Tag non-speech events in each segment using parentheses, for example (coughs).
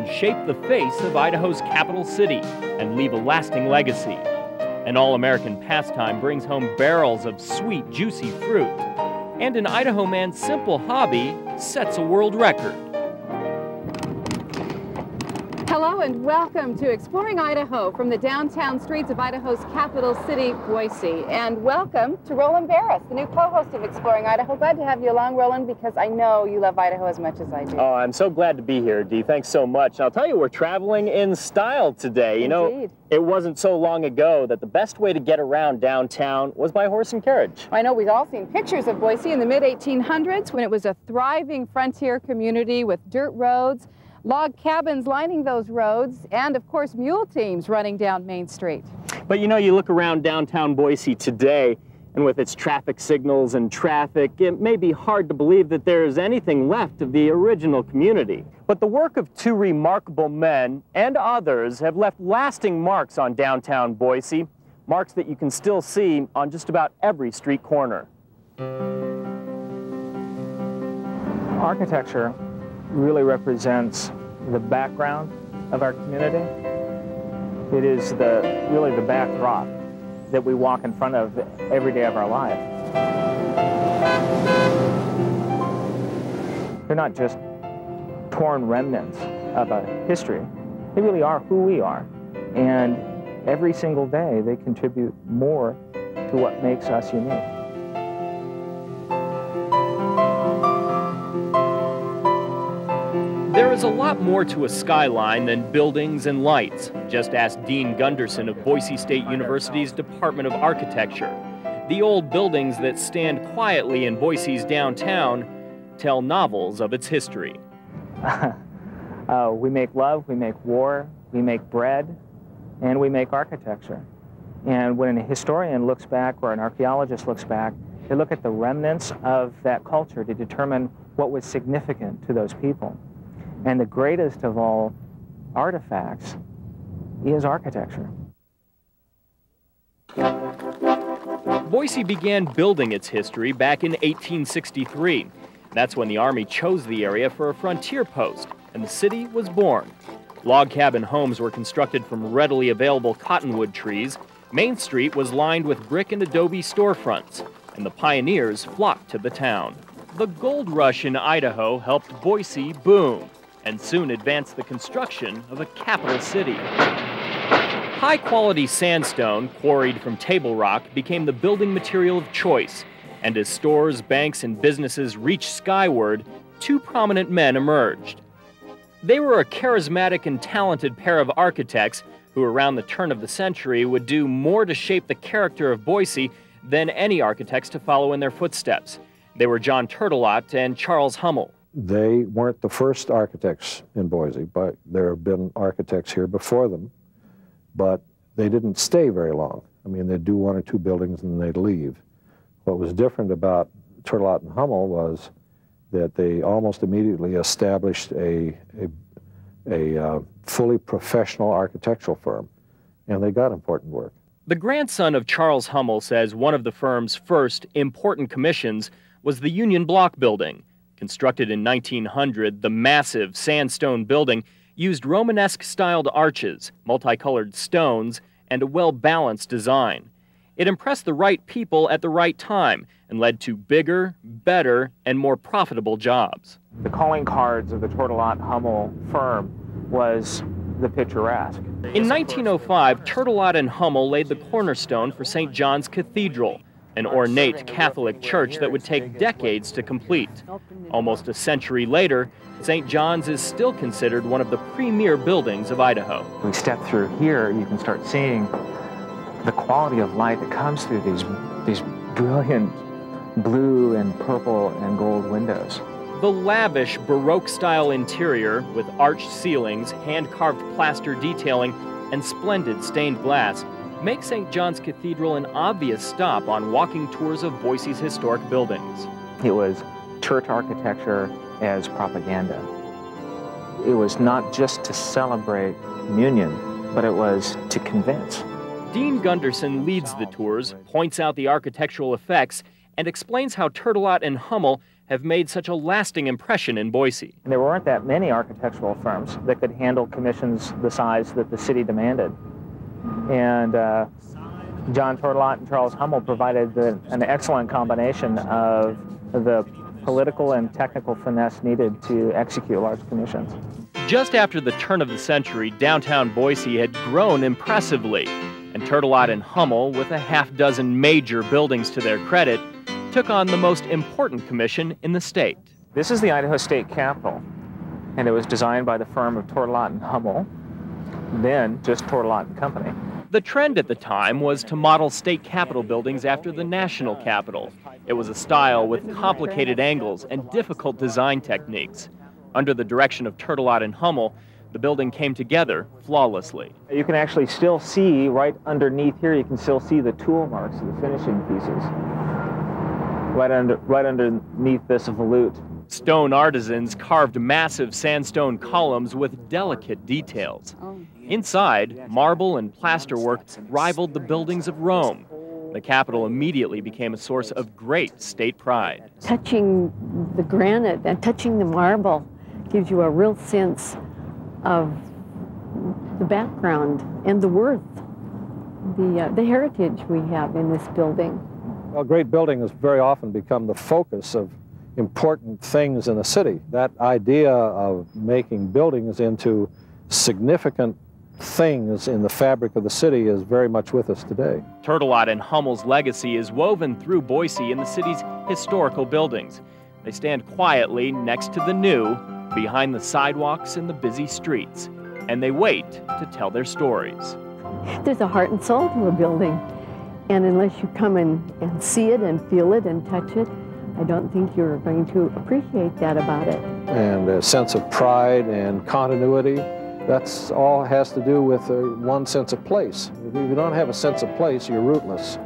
men shape the face of Idaho's capital city and leave a lasting legacy. An all American pastime brings home barrels of sweet, juicy fruit. And an Idaho man's simple hobby sets a world record. Hello and welcome to Exploring Idaho from the downtown streets of Idaho's capital city, Boise. And welcome to Roland Barris, the new co-host of Exploring Idaho. Glad to have you along, Roland, because I know you love Idaho as much as I do. Oh, I'm so glad to be here, Dee. Thanks so much. I'll tell you, we're traveling in style today. You Indeed. know, it wasn't so long ago that the best way to get around downtown was by horse and carriage. I know we've all seen pictures of Boise in the mid-1800s when it was a thriving frontier community with dirt roads, log cabins lining those roads, and of course mule teams running down Main Street. But you know, you look around downtown Boise today, and with its traffic signals and traffic, it may be hard to believe that there is anything left of the original community. But the work of two remarkable men and others have left lasting marks on downtown Boise, marks that you can still see on just about every street corner. Architecture really represents the background of our community. It is the really the backdrop that we walk in front of every day of our life. They're not just torn remnants of a history. They really are who we are. And every single day they contribute more to what makes us unique. There is a lot more to a skyline than buildings and lights. Just ask Dean Gunderson of Boise State University's Department of Architecture. The old buildings that stand quietly in Boise's downtown tell novels of its history. (laughs) uh, we make love, we make war, we make bread, and we make architecture. And when a historian looks back or an archaeologist looks back, they look at the remnants of that culture to determine what was significant to those people. And the greatest of all artifacts is architecture. Boise began building its history back in 1863. That's when the Army chose the area for a frontier post, and the city was born. Log cabin homes were constructed from readily available cottonwood trees. Main Street was lined with brick and adobe storefronts, and the pioneers flocked to the town. The gold rush in Idaho helped Boise boom and soon advanced the construction of a capital city. High quality sandstone, quarried from table rock, became the building material of choice. And as stores, banks, and businesses reached skyward, two prominent men emerged. They were a charismatic and talented pair of architects who, around the turn of the century, would do more to shape the character of Boise than any architects to follow in their footsteps. They were John Tourtellotte and Charles Hummel. They weren't the first architects in Boise, but there have been architects here before them, but they didn't stay very long. I mean, they'd do one or two buildings and they'd leave. What was different about Tourtellotte and Hummel was that they almost immediately established a, a, a uh, fully professional architectural firm, and they got important work. The grandson of Charles Hummel says one of the firm's first important commissions was the Union Block building. Constructed in 1900, the massive sandstone building used Romanesque styled arches, multicolored stones, and a well balanced design. It impressed the right people at the right time and led to bigger, better, and more profitable jobs. The calling cards of the Tourtellotte Hummel firm was the picturesque. In 1905, Tourtellotte and Hummel laid the cornerstone for St. John's Cathedral, an ornate Catholic church that would take decades to complete. Almost a century later, St. John's is still considered one of the premier buildings of Idaho. We step through here, you can start seeing the quality of light that comes through these, these brilliant blue and purple and gold windows. The lavish Baroque style interior with arched ceilings, hand carved plaster detailing, and splendid stained glass make St. John's Cathedral an obvious stop on walking tours of Boise's historic buildings. It was church architecture as propaganda. It was not just to celebrate communion, but it was to convince. Dean Gunderson leads the tours, points out the architectural effects, and explains how Tourtellotte and Hummel have made such a lasting impression in Boise. And there weren't that many architectural firms that could handle commissions the size that the city demanded. And uh, John Tourtellotte and Charles Hummel provided the, an excellent combination of the political and technical finesse needed to execute large commissions. Just after the turn of the century, downtown Boise had grown impressively, and Tourtellotte and Hummel, with a half dozen major buildings to their credit, took on the most important commission in the state. This is the Idaho State Capitol, and it was designed by the firm of Tourtellotte and Hummel, then just Tourtellotte and Company. The trend at the time was to model state capitol buildings after the national capitol. It was a style with complicated angles and difficult design techniques. Under the direction of Tourtellotte and Hummel, the building came together flawlessly. You can actually still see right underneath here, you can still see the tool marks of the finishing pieces. Right, under, right underneath this volute. Stone artisans carved massive sandstone columns with delicate details. Oh. Inside, marble and plasterwork rivaled the buildings of Rome. The Capitol immediately became a source of great state pride. Touching the granite and touching the marble gives you a real sense of the background and the worth, the, uh, the heritage we have in this building. Well, great buildings very often become the focus of important things in a city. That idea of making buildings into significant things in the fabric of the city is very much with us today. Tourtellotte and Hummel's legacy is woven through Boise in the city's historical buildings. They stand quietly next to the new, behind the sidewalks and the busy streets, and they wait to tell their stories. There's a heart and soul to a building, and unless you come and, and see it and feel it and touch it, I don't think you're going to appreciate that about it. And a sense of pride and continuity, that's all has to do with uh, one sense of place. If you don't have a sense of place, you're rootless.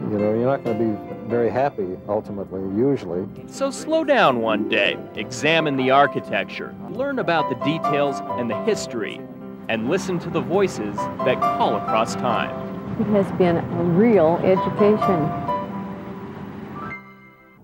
You know, you're not going to be very happy ultimately, usually. So slow down one day, examine the architecture, learn about the details and the history, and listen to the voices that call across time. It has been a real education.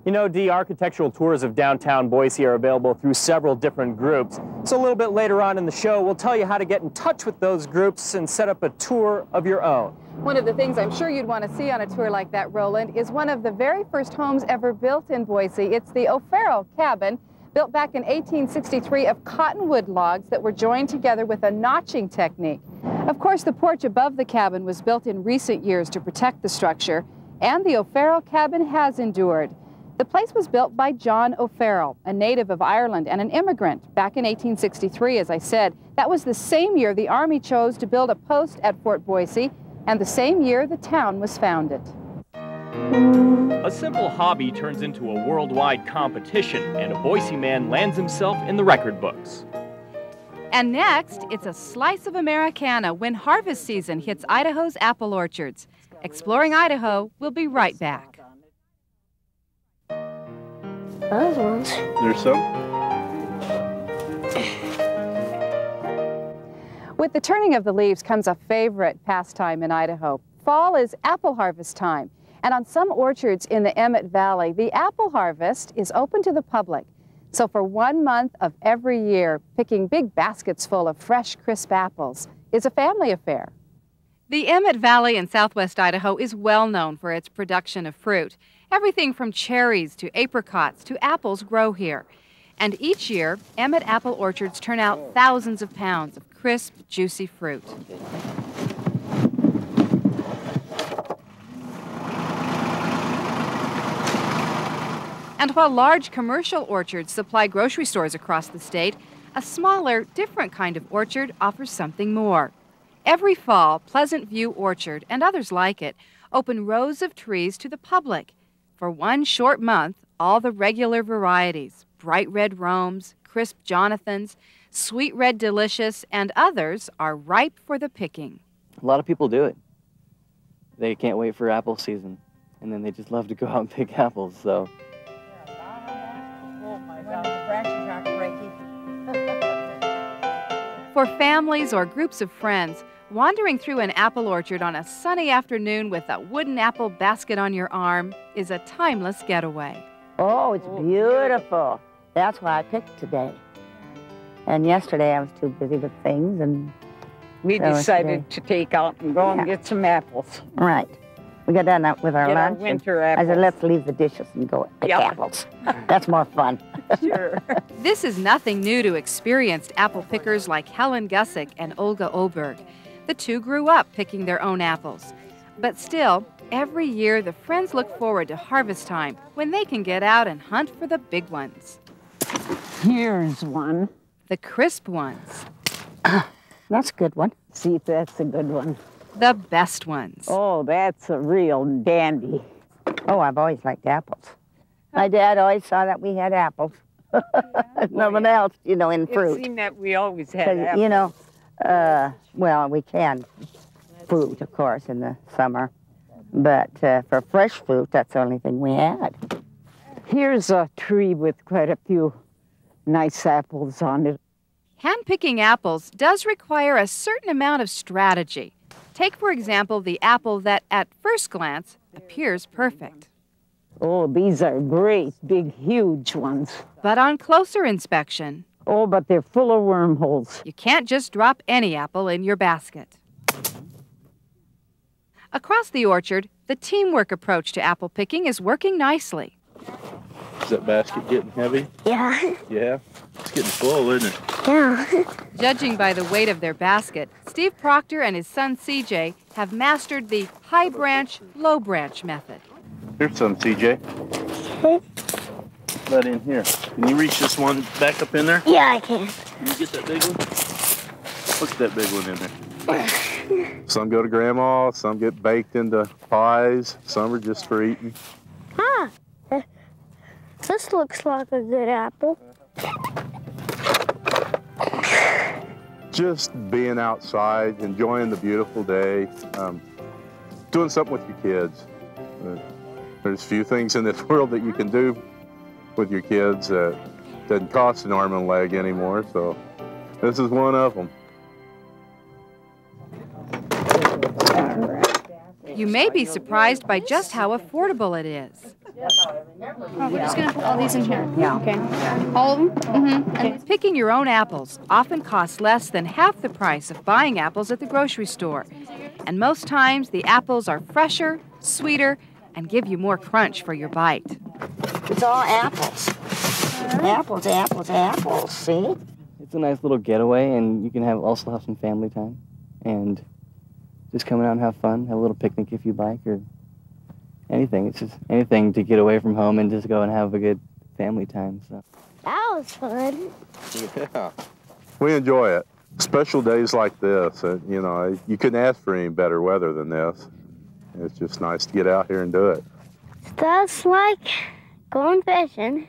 You know, Dee, architectural tours of downtown Boise are available through several different groups. So a little bit later on in the show, we'll tell you how to get in touch with those groups and set up a tour of your own. One of the things I'm sure you'd want to see on a tour like that, Roland, is one of the very first homes ever built in Boise. It's the O'Farrell cabin, built back in 1863 of cottonwood logs that were joined together with a notching technique. Of course, the porch above the cabin was built in recent years to protect the structure, and the O'Farrell cabin has endured. The place was built by John O'Farrell, a native of Ireland and an immigrant, back in 1863, as I said. That was the same year the Army chose to build a post at Fort Boise, and the same year the town was founded. A simple hobby turns into a worldwide competition, and a Boise man lands himself in the record books. And next, it's a slice of Americana when harvest season hits Idaho's apple orchards. Exploring Idaho, we'll be right back. Those ones. There's some. With the turning of the leaves comes a favorite pastime in Idaho. Fall is apple harvest time, and on some orchards in the Emmett Valley, the apple harvest is open to the public. So for one month of every year, picking big baskets full of fresh, crisp apples is a family affair. The Emmett Valley in southwest Idaho is well known for its production of fruit. Everything from cherries to apricots to apples grow here. And each year, Emmett apple orchards turn out thousands of pounds of crisp, juicy fruit. And while large commercial orchards supply grocery stores across the state, a smaller, different kind of orchard offers something more. Every fall, Pleasant View Orchard and others like it open rows of trees to the public. For one short month, all the regular varieties bright red Romes, crisp Jonathans, sweet red Delicious, and others are ripe for the picking. A lot of people do it. They can't wait for apple season, and then they just love to go out and pick apples. So. (laughs) For families or groups of friends, wandering through an apple orchard on a sunny afternoon with a wooden apple basket on your arm is a timeless getaway. Oh, it's beautiful. That's why I picked today. And yesterday I was too busy with things and We So decided to take out and go and get some apples. right. We got done with our Get lunch. and winter I said, let's leave the dishes and go pick Yep. apples. That's more fun. (laughs) Sure. This is nothing new to experienced apple pickers like Helen Gussick and Olga Oberg. The two grew up picking their own apples. But still, every year the friends look forward to harvest time when they can get out and hunt for the big ones, Here's one. the crisp ones, (coughs) That's a good one. See if that's a good one. the best ones. Oh, that's a real dandy. Oh, I've always liked apples. My dad always saw that we had apples. (laughs) Nothing else, you know, in fruit. It seemed that we always had apples. you know, uh, well, we can fruit, of course, in the summer. But uh, for fresh fruit, that's the only thing we had. Here's a tree with quite a few nice apples on it. Hand picking apples does require a certain amount of strategy. Take, for example, the apple that at first glance appears perfect. Oh, these are great, big, huge ones. But on closer inspection, Oh, but they're full of wormholes. you can't just drop any apple in your basket. Across the orchard, the teamwork approach to apple picking is working nicely. Is that basket getting heavy? Yeah, Yeah. It's getting full, isn't it? yeah. Judging by the weight of their basket, Steve Proctor and his son CJ have mastered the high branch, low branch method. Here's some, CJ. Let in here. Can you reach this one back up in there? Yeah, I can. Can you get that big one? Look at that big one in there. (laughs) Some go to grandma, some get baked into pies, some are just for eating. Ah, this looks like a good apple. Just being outside, enjoying the beautiful day, um, doing something with your kids. Uh, there's few things in this (laughs) world that you can do with your kids that doesn't cost an arm and a leg anymore, so this is one of them. You may be surprised by just how affordable it is. Oh, we're just gonna put all these in here. Yeah. Okay. All of them? Mm-hmm. And Picking your own apples often costs less than half the price of buying apples at the grocery store. And most times, the apples are fresher, sweeter, and give you more crunch for your bite. It's all apples. Apples, apples, apples, see? It's a nice little getaway, and you can have also have some family time, and just come out and have fun, have a little picnic if you'd like, or anything. It's just anything to get away from home and just go and have a good family time. So. that was fun. Yeah. We enjoy it. Special days like this, uh, you know, you couldn't ask for any better weather than this. It's just nice to get out here and do it. That's like going fishing.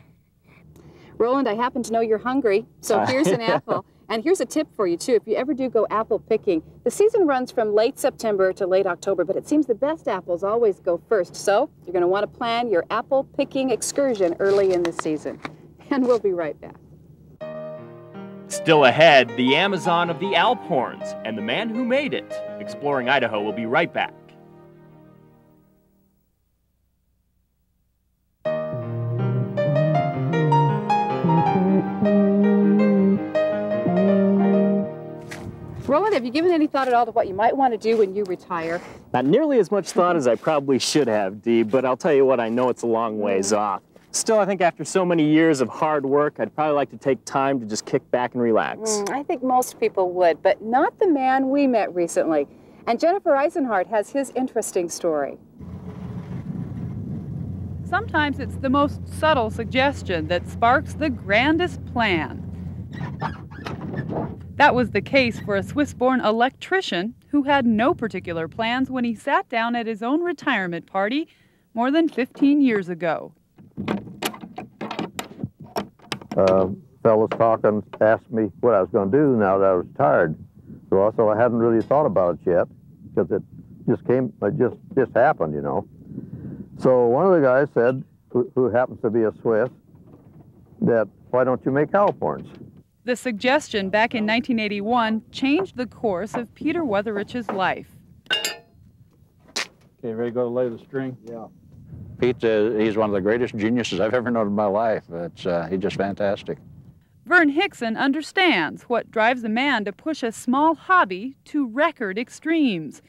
Roland, I happen to know you're hungry, so uh, here's an (laughs) apple. And here's a tip for you, too. If you ever do go apple picking, the season runs from late September to late October, but it seems the best apples always go first. So you're going to want to plan your apple picking excursion early in the season. (laughs) And we'll be right back. Still ahead, the Amazon of the Alphorns and the man who made it. Exploring Idaho will be right back. Roland, have you given any thought at all to what you might want to do when you retire? Not nearly as much thought as I probably should have, Dee, but I'll tell you what, I know it's a long ways off. Still, I think after so many years of hard work, I'd probably like to take time to just kick back and relax. Mm, I think most people would, but not the man we met recently. And Jennifer Eisenhart has his interesting story. Sometimes it's the most subtle suggestion that sparks the grandest plan. That was the case for a Swiss born electrician who had no particular plans when he sat down at his own retirement party more than 15 years ago. uh, fellows talking asked me what I was going to do now that I was tired. So also I hadn't really thought about it yet because it just came, it just just happened, you know. So one of the guys said, who, who happens to be a Swiss, that why don't you make Alphorns? The suggestion back in 1981 changed the course of Peter Wutherich's life. Okay, ready to go lay the string? Yeah. Pete, uh, he's one of the greatest geniuses I've ever known in my life. It's, uh, he's just fantastic. Vern Hickson understands what drives a man to push a small hobby to record extremes.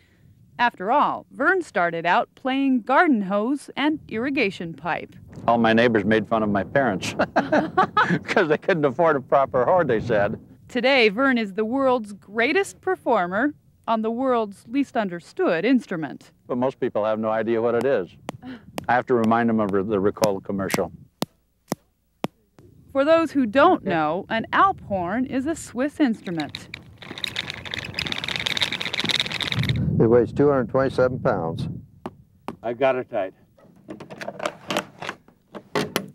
After all, Vern started out playing garden hose and irrigation pipe. All my neighbors made fun of my parents (laughs) (laughs) because they couldn't afford a proper horn, they said. Today, Vern is the world's greatest performer on the world's least understood instrument. But most people have no idea what it is. I have to remind them of the Ricola commercial. For those who don't know, an Alp horn is a Swiss instrument. It weighs 227 pounds. I've got it tight.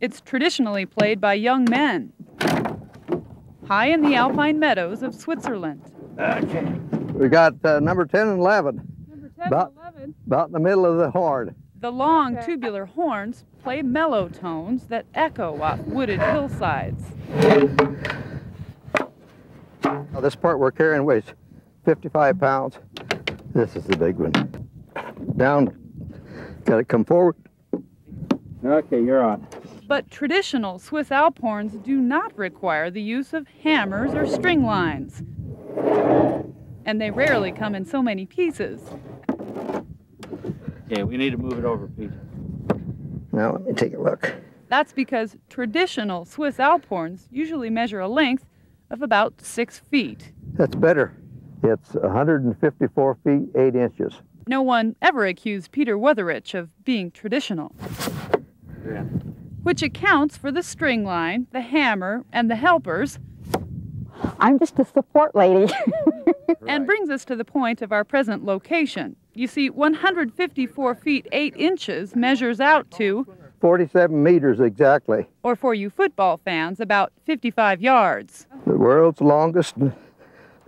It's traditionally played by young men, high in the alpine meadows of Switzerland. Okay. We got uh, number 10 and 11. Number 10 about, and 11. About in the middle of the horn. The long tubular horns play mellow tones that echo off wooded hillsides. Now, this part we're carrying weighs 55 pounds. This is the big one. Down. Got to come forward. Okay, you're on. But traditional Swiss Alp horns do not require the use of hammers or string lines. And they rarely come in so many pieces. Okay, we need to move it over, Pete. Now, let me take a look. That's because traditional Swiss Alp horns usually measure a length of about six feet. That's better. It's 154 feet 8 inches. No one ever accused Peter Wutherichs of being traditional. Yeah. Which accounts for the string line, the hammer, and the helpers. I'm just a support lady. (laughs) and brings us to the point of our present location. You see, 154 feet 8 inches measures out to 47 meters exactly. Or for you football fans, about 55 yards. The world's longest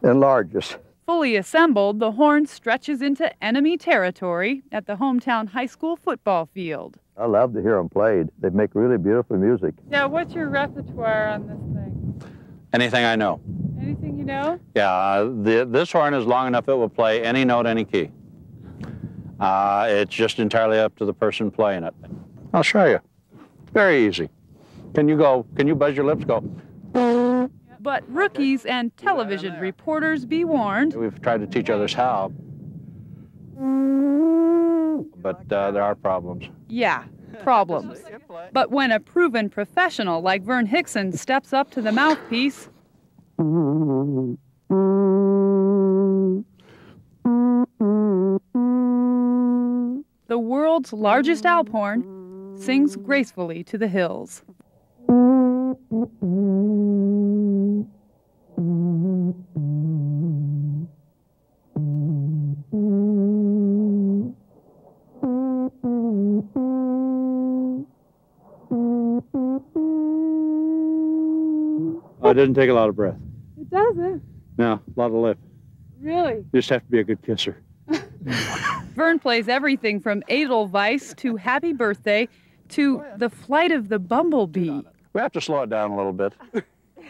and largest. Fully assembled, the horn stretches into enemy territory at the hometown high school football field. I love to hear them played. They make really beautiful music. Yeah, what's your repertoire on this thing? Anything I know. Anything you know? Yeah, uh, the, this horn is long enough it will play any note, any key. Uh, it's just entirely up to the person playing it. I'll show you. Very easy. Can you go, can you buzz your lips? Go. But rookies and television reporters be warned. We've tried to teach others how, but uh, there are problems. Yeah, problems. But when a proven professional like Vern Hickson steps up to the mouthpiece, the world's largest Alp horn sings gracefully to the hills. Doesn't take a lot of breath. It doesn't. No, a lot of lip. Really? You just have to be a good kisser. (laughs) Vern plays everything from Edelweiss to Happy Birthday to The Flight of the Bumblebee. We have to slow it down a little bit.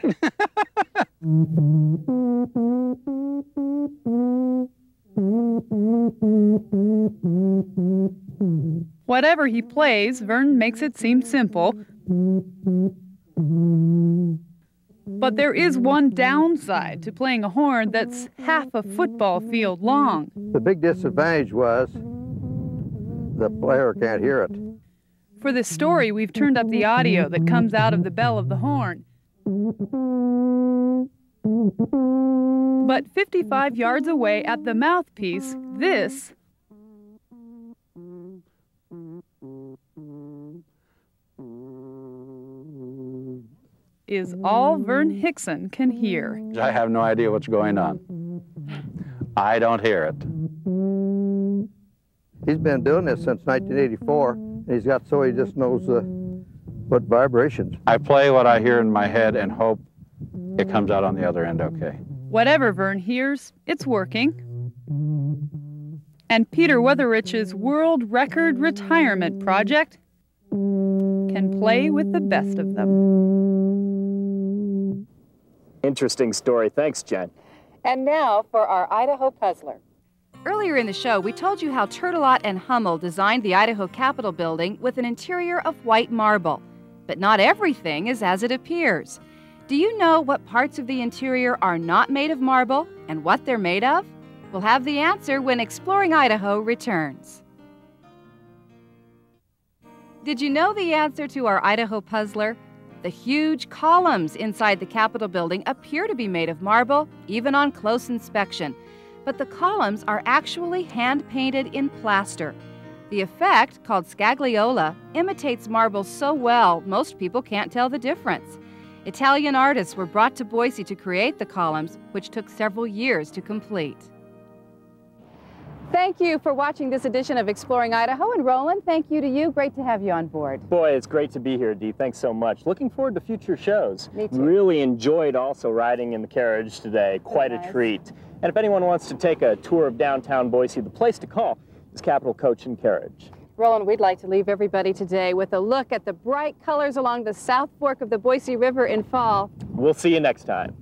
(laughs) Whatever he plays, Vern makes it seem simple. But there is one downside to playing a horn that's half a football field long. The big disadvantage was the player can't hear it. For this story, we've turned up the audio that comes out of the bell of the horn. But 55 yards away at the mouthpiece, this is all Vern Hickson can hear. I have no idea what's going on. I don't hear it. He's been doing this since 1984, and he's got so he just knows uh, what vibrations. I play what I hear in my head and hope it comes out on the other end okay. Whatever Vern hears, it's working. And Peter Wutherich's world record retirement project can play with the best of them. Interesting story. Thanks, Jen. And now for our Idaho Puzzler. Earlier in the show, we told you how Tourtellotte and Hummel designed the Idaho Capitol building with an interior of white marble. But not everything is as it appears. Do you know what parts of the interior are not made of marble and what they're made of? We'll have the answer when Exploring Idaho returns. Did you know the answer to our Idaho puzzler? The huge columns inside the Capitol building appear to be made of marble, even on close inspection. But the columns are actually hand painted in plaster. The effect, called scagliola, imitates marble so well most people can't tell the difference. Italian artists were brought to Boise to create the columns, which took several years to complete. Thank you for watching this edition of Exploring Idaho. And Roland, thank you to you. Great to have you on board. Boy, it's great to be here, Dee. Thanks so much. Looking forward to future shows. Me too. Really enjoyed also riding in the carriage today. Quite nice. a treat. And if anyone wants to take a tour of downtown Boise, the place to call is Capital Coach and Carriage. Roland, we'd like to leave everybody today with a look at the bright colors along the South Fork of the Boise River in fall. We'll see you next time.